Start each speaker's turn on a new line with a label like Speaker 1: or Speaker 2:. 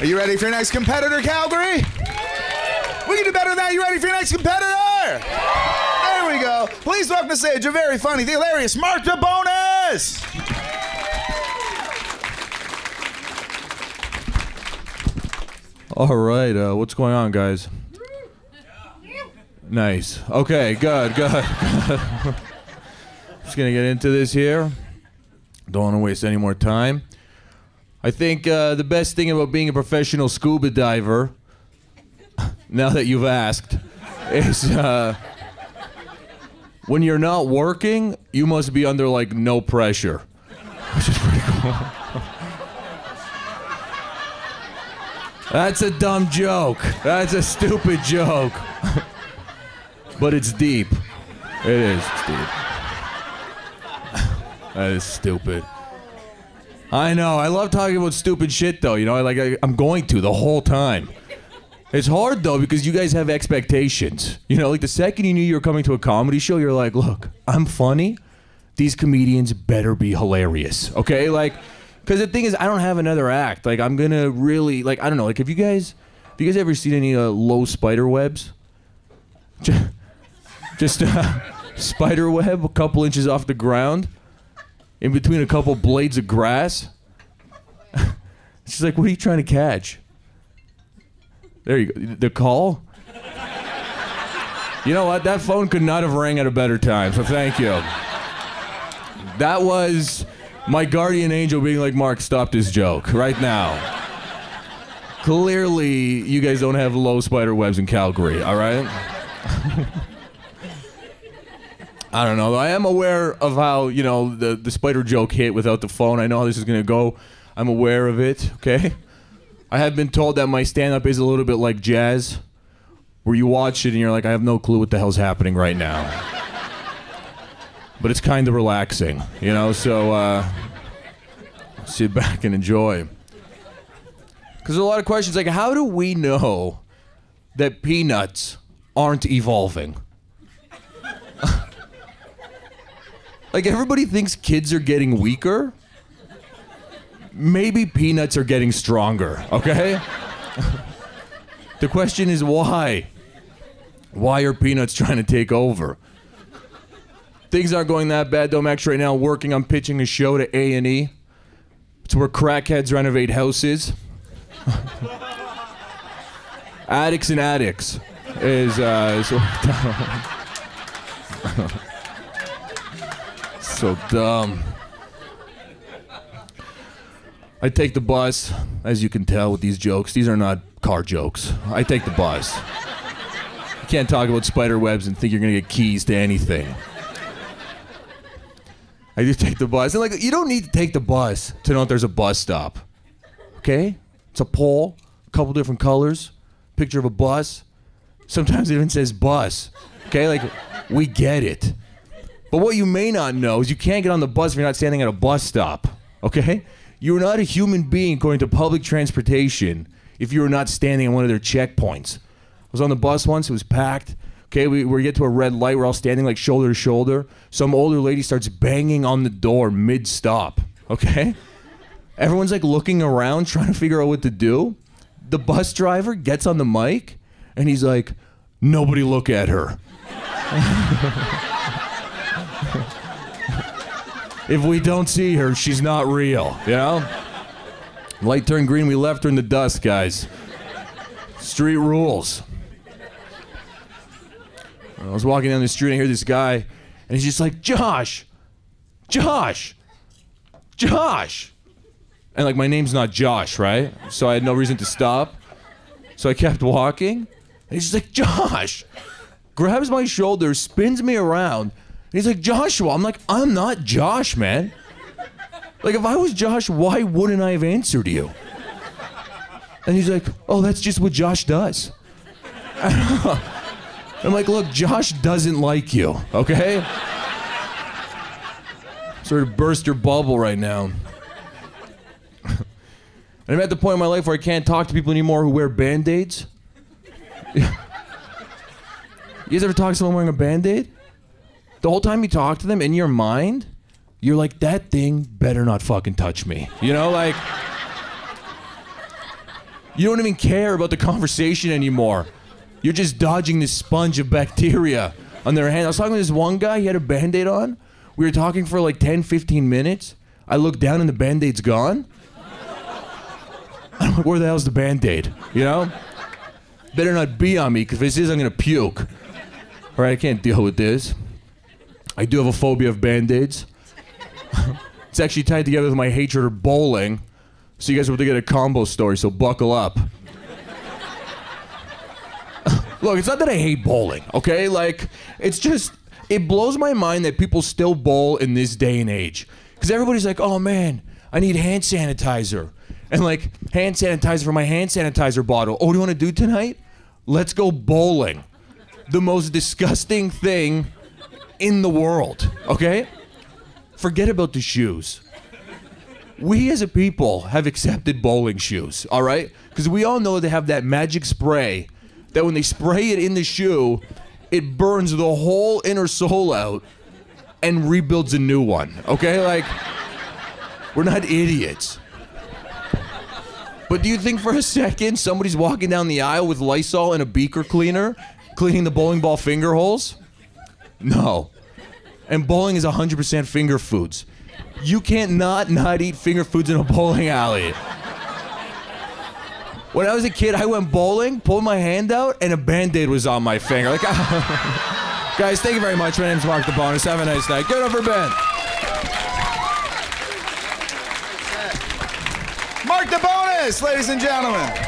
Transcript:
Speaker 1: Are you ready for your next competitor, Calgary? We can do better than that. You ready for your next competitor? There we go. Please welcome to stage a very funny, the hilarious Mark Debonis.
Speaker 2: All right, uh, what's going on, guys? Nice. Okay, good, good. Just gonna get into this here. Don't want to waste any more time. I think uh, the best thing about being a professional scuba diver, now that you've asked, is uh, when you're not working, you must be under like no pressure, which is pretty cool. That's a dumb joke. That's a stupid joke. but it's deep. It is. Deep. that is stupid. I know. I love talking about stupid shit, though. You know, like I, I'm going to the whole time. It's hard though because you guys have expectations. You know, like the second you knew you were coming to a comedy show, you're like, "Look, I'm funny. These comedians better be hilarious." Okay, like, because the thing is, I don't have another act. Like, I'm gonna really like, I don't know. Like, have you guys, have you guys ever seen any uh, low spider webs? Just, just uh, spider web a couple inches off the ground, in between a couple blades of grass. She's like, "What are you trying to catch?" There you go. The call? You know what? That phone could not have rang at a better time, so thank you. That was my guardian angel being like, Mark, stop this joke right now. Clearly, you guys don't have low spider webs in Calgary, all right? I don't know. I am aware of how, you know, the, the spider joke hit without the phone. I know how this is going to go. I'm aware of it, okay? I have been told that my stand up is a little bit like jazz, where you watch it and you're like, I have no clue what the hell's happening right now. but it's kind of relaxing, you know, so uh, sit back and enjoy. Because there's a lot of questions like, how do we know that peanuts aren't evolving? Like, everybody thinks kids are getting weaker maybe peanuts are getting stronger, okay? the question is why? Why are peanuts trying to take over? Things aren't going that bad though. I'm actually right now working on pitching a show to A&E. It's where crackheads renovate houses. Addicts and addicts is, uh, is so dumb. I take the bus, as you can tell with these jokes. These are not car jokes. I take the bus. You can't talk about spider webs and think you're gonna get keys to anything. I just take the bus. And like you don't need to take the bus to know if there's a bus stop. Okay? It's a pole, a couple different colors, picture of a bus. Sometimes it even says bus. Okay, like we get it. But what you may not know is you can't get on the bus if you're not standing at a bus stop. Okay? You're not a human being going to public transportation if you are not standing at one of their checkpoints. I was on the bus once, it was packed. Okay, we, we get to a red light, we're all standing like shoulder to shoulder. Some older lady starts banging on the door mid stop. Okay? Everyone's like looking around, trying to figure out what to do. The bus driver gets on the mic and he's like, Nobody look at her. if we don't see her, she's not real. You know? Light turned green, we left her in the dust, guys. Street rules. I was walking down the street and I hear this guy, and he's just like, Josh, Josh, Josh. And like, my name's not Josh, right? So I had no reason to stop. So I kept walking, and he's just like, Josh. Grabs my shoulder, spins me around, He's like, Joshua. I'm like, I'm not Josh, man. Like, if I was Josh, why wouldn't I have answered you? And he's like, oh, that's just what Josh does. I'm like, look, Josh doesn't like you, okay? Sort of burst your bubble right now. and I'm at the point in my life where I can't talk to people anymore who wear band aids. you guys ever talk to someone wearing a band aid? The whole time you talk to them in your mind, you're like, that thing better not fucking touch me. You know, like, You don't even care about the conversation anymore. You're just dodging this sponge of bacteria on their hand. I was talking to this one guy, he had a band aid on. We were talking for like 10, 15 minutes. I look down and the band aid's gone. I'm like, where the hell's the band aid? You know? Better not be on me, because if this is, I'm gonna puke. All right, I can't deal with this. I do have a phobia of band aids. it's actually tied together with my hatred of bowling. So you guys are about to get a combo story, so buckle up. Look, it's not that I hate bowling, okay? Like, it's just, it blows my mind that people still bowl in this day and age. Because everybody's like, oh man, I need hand sanitizer. And like, hand sanitizer for my hand sanitizer bottle. Oh, do you want to do tonight? Let's go bowling. The most disgusting thing in the world, okay? Forget about the shoes. We as a people have accepted bowling shoes, all right? Because we all know they have that magic spray that when they spray it in the shoe, it burns the whole inner sole out and rebuilds a new one, okay? Like, we're not idiots. But do you think for a second somebody's walking down the aisle with Lysol and a beaker cleaner cleaning the bowling ball finger holes? No. And bowling is 100% finger foods. You can't not not eat finger foods in a bowling alley. When I was a kid, I went bowling, pulled my hand out, and a band-aid was on my finger. Like, guys, thank you very much. My name's Mark Debonis. Have a nice night. Get over Ben.
Speaker 1: Mark Debonis, ladies and gentlemen.